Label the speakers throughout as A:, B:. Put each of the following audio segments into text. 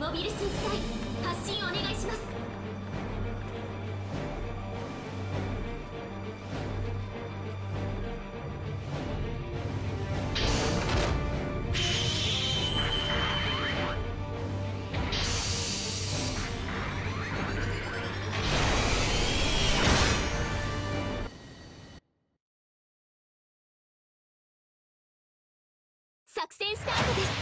A: モビルスーツ隊発進お願いします。作戦スタートです。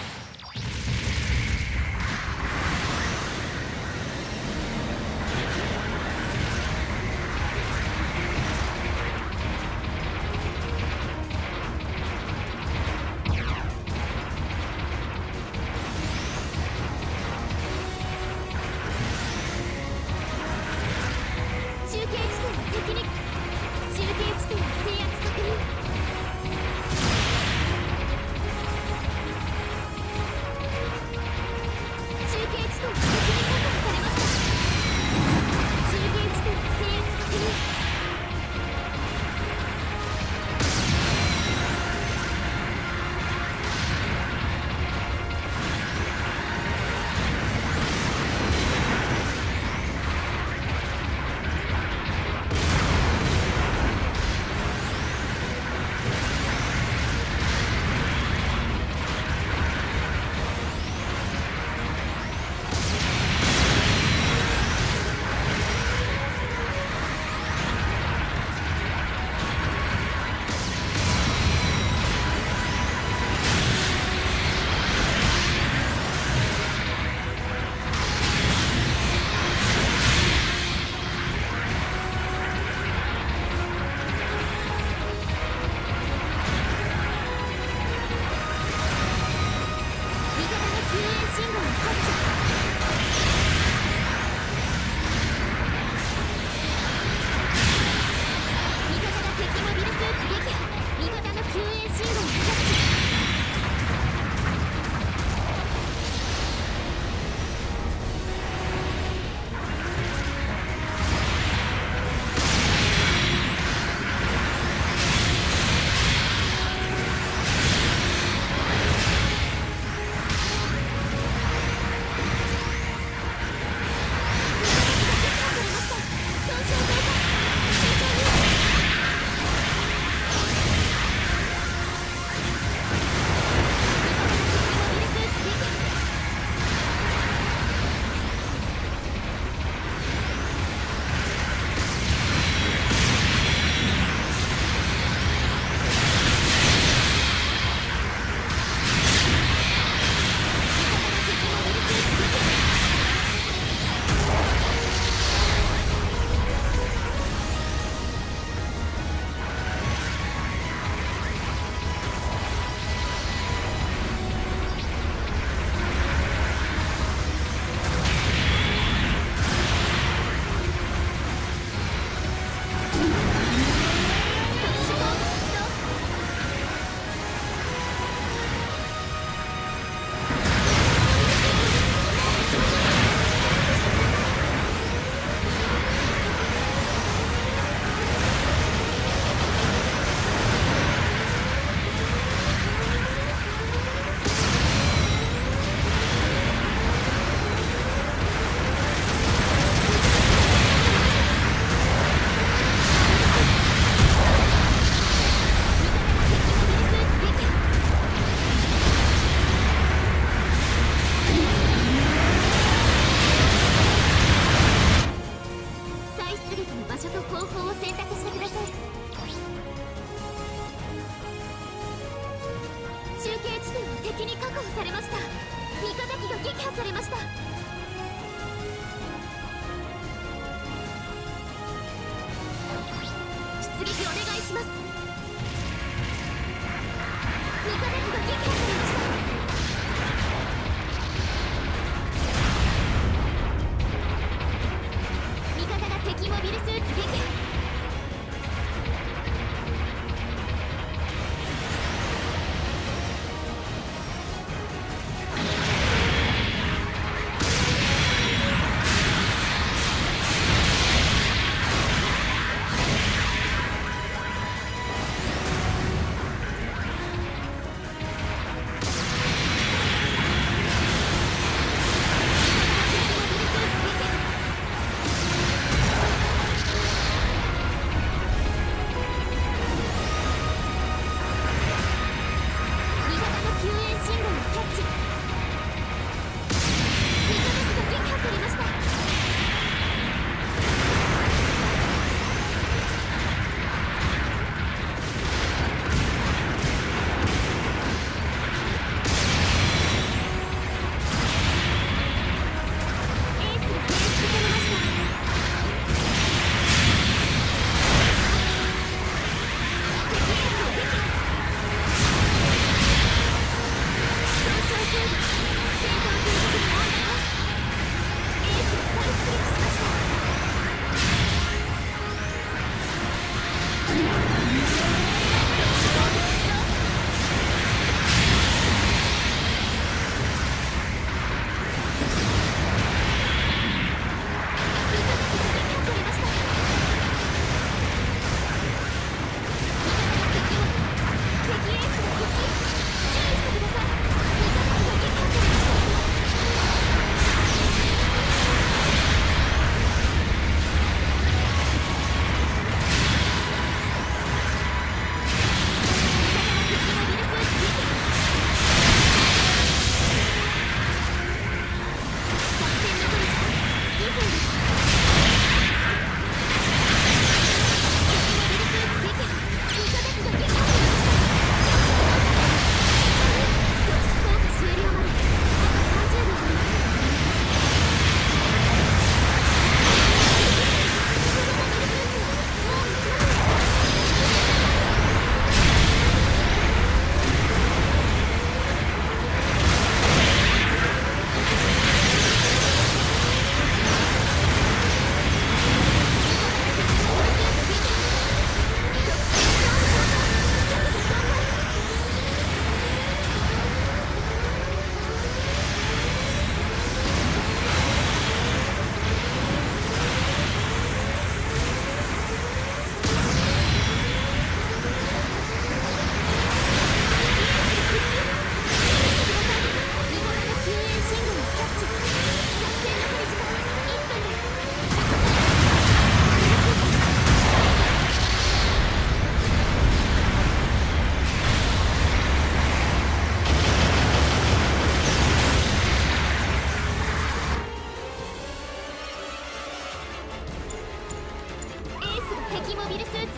A: に確保されました。味方機が撃破されました。出撃お願いします。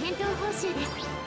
A: 戦闘報酬です。